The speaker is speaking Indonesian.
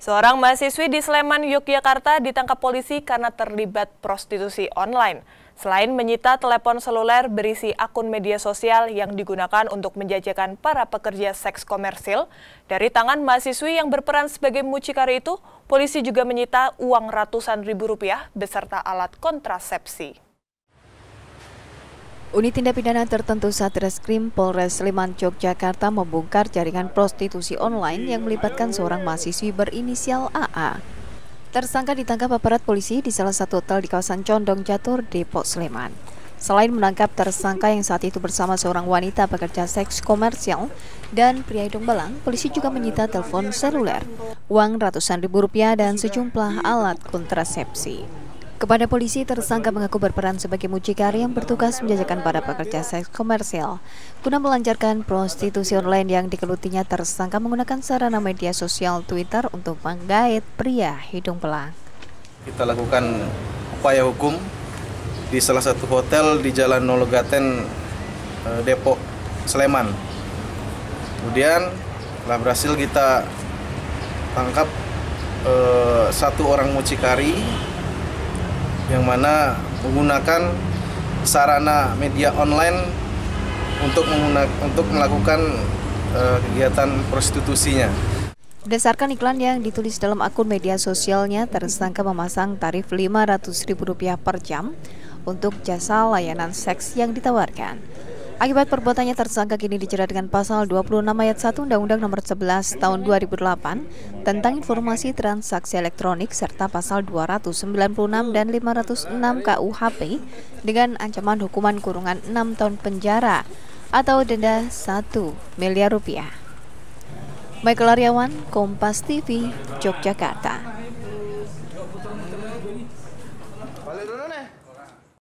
Seorang mahasiswi di Sleman, Yogyakarta ditangkap polisi karena terlibat prostitusi online. Selain menyita telepon seluler berisi akun media sosial yang digunakan untuk menjajakan para pekerja seks komersil, dari tangan mahasiswi yang berperan sebagai mucikari itu, polisi juga menyita uang ratusan ribu rupiah beserta alat kontrasepsi. Unit tindak pidana tertentu Satreskrim Polres Sleman Yogyakarta membongkar jaringan prostitusi online yang melibatkan seorang mahasiswi berinisial AA. Tersangka ditangkap aparat polisi di salah satu hotel di kawasan Condong Jatur, Depok, Sleman. Selain menangkap tersangka yang saat itu bersama seorang wanita pekerja seks komersial dan pria hidung belang, polisi juga menyita telepon seluler, uang ratusan ribu rupiah dan sejumlah alat kontrasepsi. Kepada polisi, tersangka mengaku berperan sebagai mucikari yang bertugas menjajakan para pekerja seks komersial. Guna melancarkan prostitusi online yang dikelutinya, tersangka menggunakan sarana media sosial Twitter untuk menggait pria hidung belang. Kita lakukan upaya hukum di salah satu hotel di Jalan Nologaten, eh, Depok, Sleman. Kemudian telah berhasil kita tangkap eh, satu orang mucikari yang mana menggunakan sarana media online untuk untuk melakukan uh, kegiatan prostitusinya. Berdasarkan iklan yang ditulis dalam akun media sosialnya, tersangka memasang tarif Rp500.000 per jam untuk jasa layanan seks yang ditawarkan. Akibat perbuatannya tersangka kini dijerat dengan pasal 26 ayat 1 Undang-Undang Nomor 11 Tahun 2008 tentang informasi transaksi elektronik serta pasal 296 dan 506 KUHP dengan ancaman hukuman kurungan 6 tahun penjara atau denda 1 miliar rupiah. Michael Aryawan, Kompas TV, Yogyakarta.